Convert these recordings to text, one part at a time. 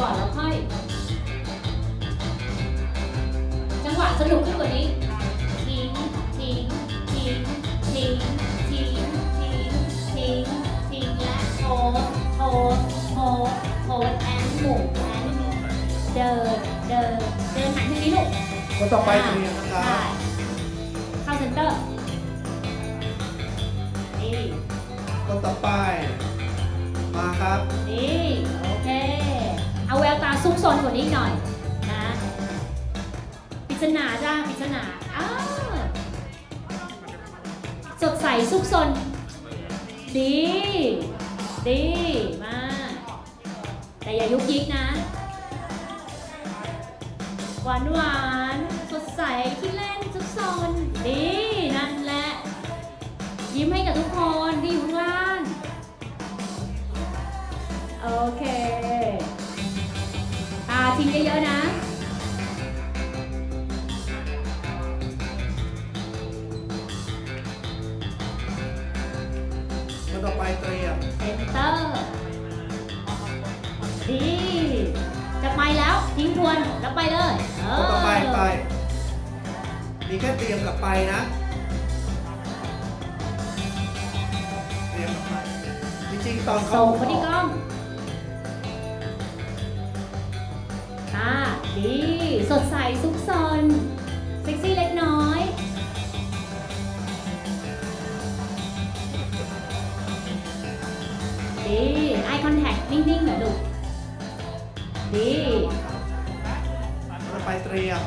ก่อนแล้วค่อยจังหวะสนุกขึ้นกว่านี้ทิ้งทิ้งทิ้งทิ้งทิ้งทิ้งทิ้งทิ้งและโฮโฮโฮโฮแอนหมุนแอนเดินเดินเดินหันทางนี้ลูกคนต่อไปเป็นยังไงครับเข้าเซ็นเตอร์นี่คนต่อไปมาครับนี่ เอาแววตาซุกซนกว่านี้หน่อยนะปริศนาจ้าปริศนาอ้าสดใสซุกซนดี ดีมากแต่อย่ายุกยิกนะหวานหวานสดใสขี้เล่นซุกซนดีนั่นแหละ ยิ้มให้กับทุกคนที่อยู่ข้างล่างโอเค ทิ้งเยอะๆนะ คนต่อไปเตรียม center ดีจะไปแล้วทิ้งทวนแล้วไปเลยคนต่อไปไป มีแค่เตรียมกับไปนะ เตรียมกับไป จริงๆตอนเขา ส่งมาที่กล้อง ดีสดใสซุกซนเซ็กซี่เล็กน้อย ดี eye contact นิ่งๆหน่อยลูกดีคนต่อไปเตรียม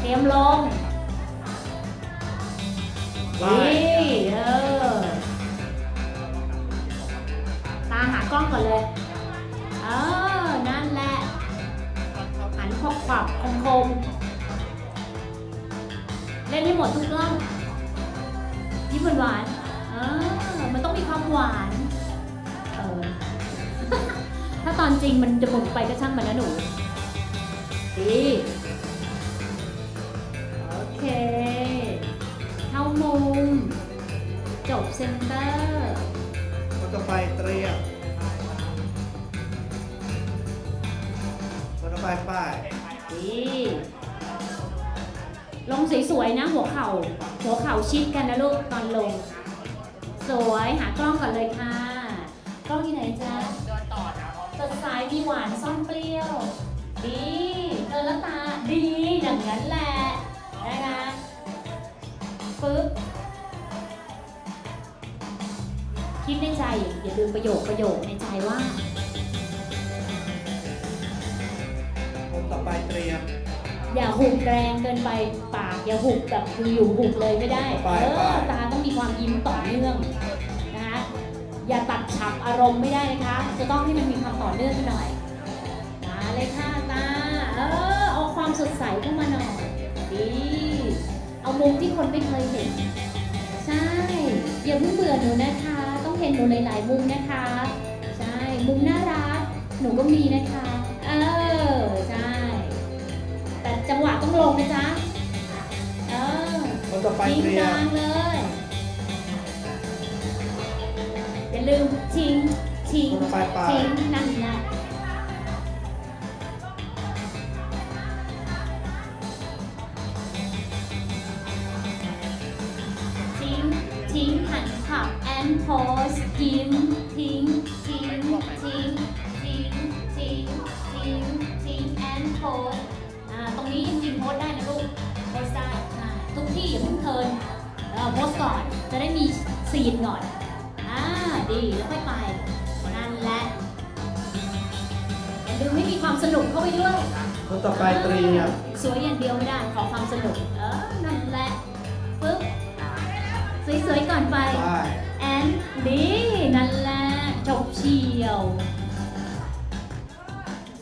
เตรียมลงไปดีเออ ตาหากล้องก่อนเลย หันขวับขวับคมคมๆเล่นให้หมดทุกกล้องยิ้มหวานๆเออมันต้องมีความหวานเออถ้าตอนจริงมันจะหมุนไปก็ช่างมันนะหนูดีโอเค เข้ามุม จบเซนเตอร์คนต่อไปเตรียมคนต่อไปไป ดีลงสวยๆนะหัวเข่า หัวเข่าชิดกันนะลูกตอนลง สวยหากล้องก่อนเลยค่ะ กล้องที่ไหนจ๊ะสดใสมีหวานซ่อนเปรี้ยว ดีเออแล้วตาดีอย่างนั้นแหละนะคะปึ๊บคิดในใจอย่าลืมประโยคประโยคในใจว่า ไปเตรียม อย่าหุบแรงเกินไปปากอย่าหุบแบบอยู่ๆหุบเลยไม่ได้ไปเอไป อตาต้องมีความยิ้มต่อเนื่องนะคะอย่าตัดฉับอารมณ์ไม่ได้นะคะ จะต้องให้มันมีความต่อเนื่องหน่อยมาเลยค่ะตาเออเอาความสดใสเข้ามาหน่อยดีเอามุมที่คนไม่เคยเห็น ใช่อย่าเพิ่งเบื่อหนูนะคะ ต้องเห็นหนูหลายๆมุมนะคะ ใช่ มุมน่ารัก หนูก็มีนะคะ นะจ๊ะ เออคนต่อไปทิ้งเตรีกยมลางเลย อย่าลืมทิ้งทิ้งคนต่อไปไปทิ้งนั่นแหละทิ้งทิ้งหันขับแอนโพสยิ้มทิ้งทิ้งทิ้งทิ้งทิ้งทิ้งทิ้งแอนโพส อ่าตรงนี้จริงๆโพสได้นะลูกโพสได้อ่าทุกที่อย่าเพิ่งเทิร์นเออโพสก่อนจะได้มีซีนก่อนอ่าดีแล้วค่อยไปนั่นแหละอย่าลืมไม่มีความสนุกเข้าไปด้วยคนต่อไปเตรียมสวยอย่างเดียวไม่ได้ขอความสนุกเออนั่นแหละปึ๊บสวยๆก่อนไปไปแอนดีนั่นแหละจบเฉียว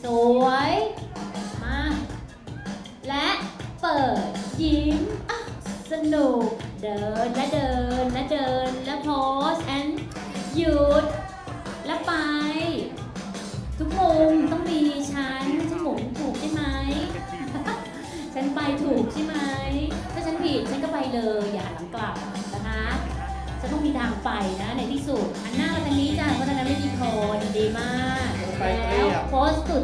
สวยมา และเปิดยิ้มอะสนุก เดินและเดินและเดินและโพสแอนหยุด และไป ทุกมุมต้องมีฉันฉันหมุนถูกใช่ไหม ฉันไปถูกใช่ไหม ถ้าฉันผิดฉันก็ไปเลยอย่าหันหลังกลับนะคะจะต้องมีทางไปนะในที่สุดหันหน้ามาทางนี้จ้ะเพราะฉะนั้นไม่มีโคนดีมากไปเรียบแล้วโพสต์สุด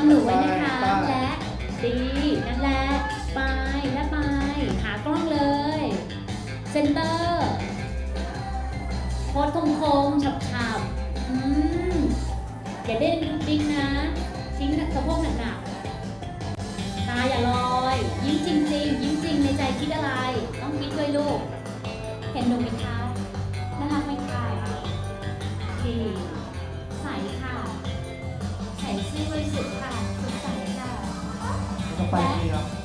ำหนูไว้นะคะและดีนั่นแหละไปและไปหากล้องเลย เซนเตอร์โคตรคงคงฉับฉับๆอืมอย่าเด่นจริงนะทิ้งสะโพกหนักๆตาอย่าลอย ยิ้มจริงๆ ยิ้มจริงในใจคิดอะไร ต้องคิดด้วยลูก เห็นหนูไหมคะ ต่อ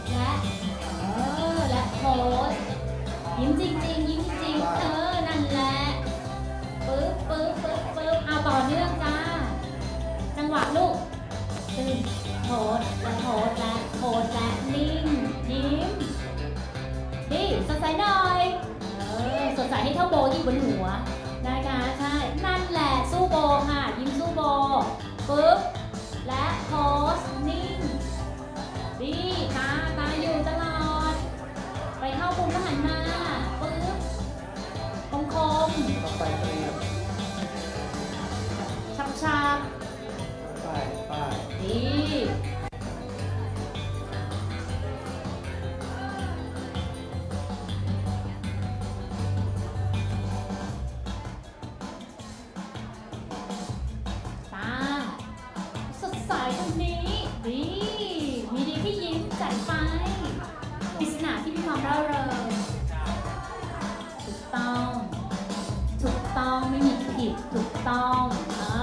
ไม่มีผิดถูกต้องอ่า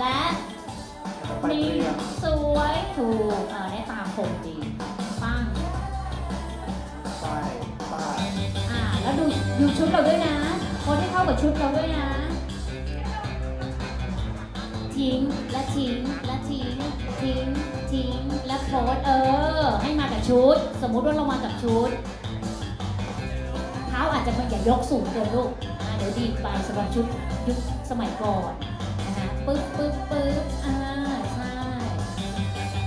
และต่อไปนิ่เตรียมสวยถูกอ่าได้ตามคมดีปั้งไปไปอ่าแล้วดูดูชุดเราด้วยนะโพสให้เข้ากับชุดเราด้วยนะ ทิ้งและทิ้งและทิ้งทิ้งทิ้งและโพสเออ ให้มากับชุด สมมุติว่าเรามากับชุดเท้าอาจจะไมันอย่ายกสูงเกินลูกอ่าเดี๋ยวดีดไปสำหรับชุด ยุคสมัยก่อนนะคะปึ๊บปึ๊บปึ๊บอ่าใช่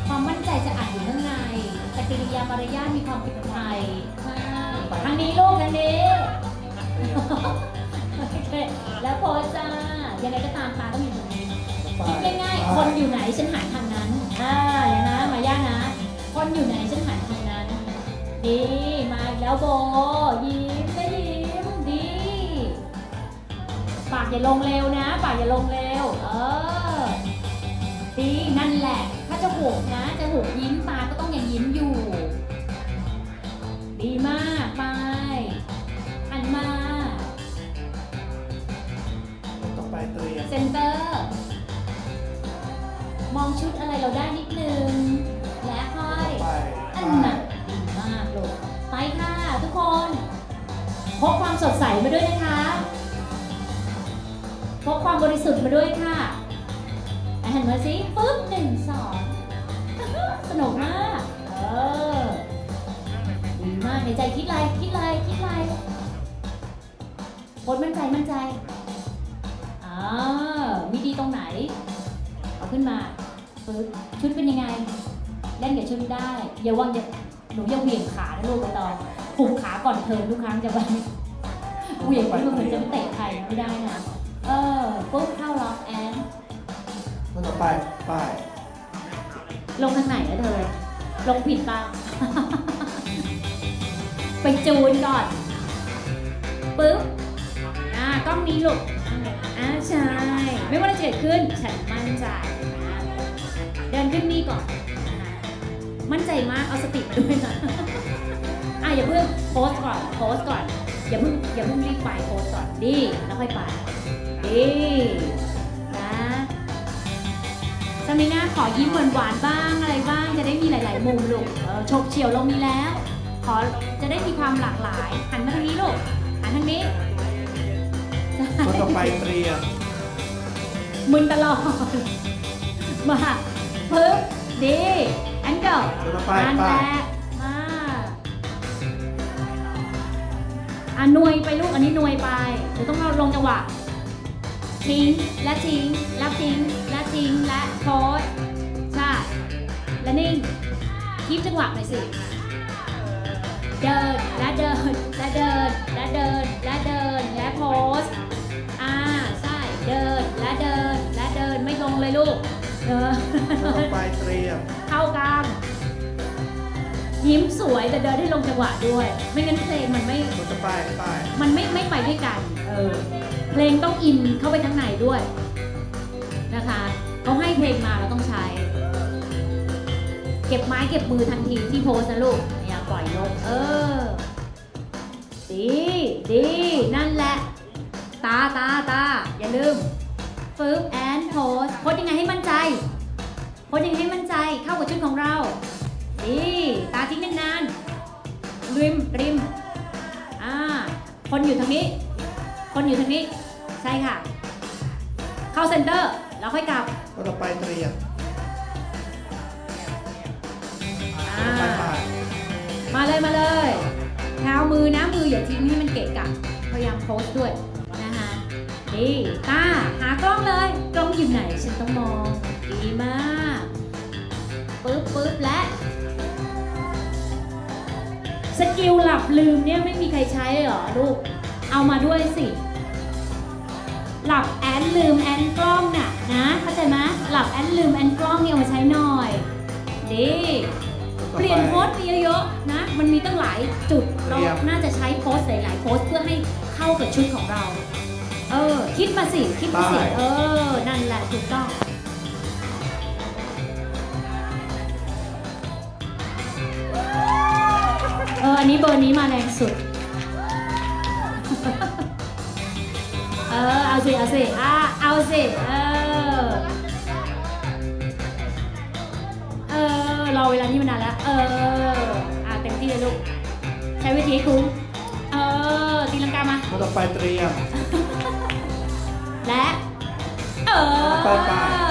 ความมั่นใจจะอัดอยู่ข้างในแต่กิริยามารยาทมีความเป็นไทยใช่ทางนี้ลูกทางนี้โอเคแล้วโพสจ้ายังไงก็ตามตาต้องอยู่ตรงนี้ไปคิดง่ายๆคนอยู่ไหนฉันหันทางนั้นอ่าอย่างนะมาย่านะ คนอยู่ไหนฉันหันทางนั้นดีมาอีกแล้วโบยิ้มากอย่าลงเร็วนะ ปากอย่าลงเร็ว เออดีนั่นแหละ ถ้าจะหุบนะ จะหุบยิ้มตาก็ต้องยังยิ้มอยู่ ดีมากไปหันมาต่อไปเตียเซนเตอร์ มองชุดอะไรเราได้นิดนึง และค่อยอันหนักดีมากลูกไปค่ะทุกคน พกความสดใสมาด้วยนะคะ พกความบริสุทธิ์มาด้วยค่ะอะหันมาสิปึ๊บหนึ่งสองสนุกมาก เออดีมากในใจคิดอะไรคิดอะไรคิดอะไรโพสมั่นใจมั่นใจอ่ามีดีตรงไหน เอาขึ้นมาปึ๊บชุดเป็นยังไง เล่นกับชุดได้ อย่าวางอย่าหนูอย่าเหวี่ยงขานะลูกไปต่อผูกขาก่อนเทิร์นทุกครั้งจะไปเหวี่ยงนี่มันเหมือนจะเตะใครไม่ได้นะ เออปุ๊บเข้าล็อกแอนต่อไปไปลงทางไหนอะเธอ ลงผิดปะ ไปจูนก่อนปึ๊บอ่ากล้องนี้ลูกอ่าใช่ ไม่ว่าจะเกิดขึ้น ฉันมั่นใจนะเดินขึ้นนี่ก่อน มั่นใจมาก เอาสติมาด้วยนะอะอย่าเพิ่งโพสก่อน โพสก่อน อย่าเพิ่งอย่าเพิ่งรีบไปโพสก่อน ดี แล้วค่อยไป นะสมิน่าขอยิ้มหวานๆบ้างอะไรบ้างจะได้มีหลาย ๆ มุมลูกเออฉกเฉียวเรามีแล้ว ขอจะได้มีความหลากหลายหันมาทางนี้ลูกหันทางนี้คนต่อไปเตรียมมึนตลอดมาปึ๊บดีอันเก่าคนต่อไปอันไปแรกมาอะหน่วยไปลูกอันนี้หน่วยไปเดี๋ยวต้องเราลงจังหวะ ทิ้ง และทิ้ง แล้วทิ้ง และทิ้ง และโพสใช่และนิ่งคีบจังหวะหน่อยสิ เดิน และเดิน และเดิน และเดิน และเดิน และโพสอ่า ใช่ เดิน และเดิน และเดิน ไม่ลงเลยลูกเดินคนต่อไปเตรียม เข้ากลาง ยิ้มสวยแต่เดินให้ลงจังหวะด้วย ไม่งั้นเพลงมันไม่มันจะไปไปมันไม่ไม่ไปด้วยกันเออเพลงต้องอินเข้าไปข้างในด้วยนะคะเขาให้เพลงมาเราต้องใช้ เก็บไม้เก็บมือทันทีที่โพสต์นะลูกอย่าปล่อยลงเออดีดีนั่นแหละตาตาตาอย่าลืมฟึบแอนโพสโพสยังไงให้มั่นใจโพสยังไงให้มั่นใจเข้ากับชุดของเรา ดีตาทิ้งนานๆริมริมอ่าคนอยู่ทางนี้ คนอยู่ทางนี้ ใช่ค่ะ เข้าเซ็นเตอร์แล้วค่อยกลับคนต่อไปเตรียมอ่าไปไปมาเลยมาเลยเท้ามือนะมืออย่าทิ้งให้มันเกะกะพยายามโพสต์ด้วยนะคะดีตาหากล้องเลยกล้องอยู่ไหนฉันต้องมองดีมากปึ๊บปึ๊บและ skill หลับลืมเนี่ยไม่มีใครใช้เลยเหรอลูก เอามาด้วยสิ หลับแอนลืมแอนกล้องน่ะนะเข้าใจไหมหลับแอนลืมแอนกล้องเนี่ยเอามาใช้หน่อยดีคนต่อเปลี่ยนไป pose มีเยอะๆนะ มันมีตั้งหลายจุดเราเรียบน่าจะใช้ pose หลายๆ pose เพื่อให้เข้ากับชุดของเรา เออ คิดมาสิ คิดมาสิ เออ นั่นแหละถูกต้อง อออันนี้เบอร์นี้มาแรงสุด เออ เอาสิ เอาสิอะเอาสิ เออ เออ รอเวลานี้มานานแล้ว เออ อะเต็มที่เลยลูก ใช้วิธีให้คุ้มเออ ตีลังกามาคนต่อไปเตรียม และ เออไปไป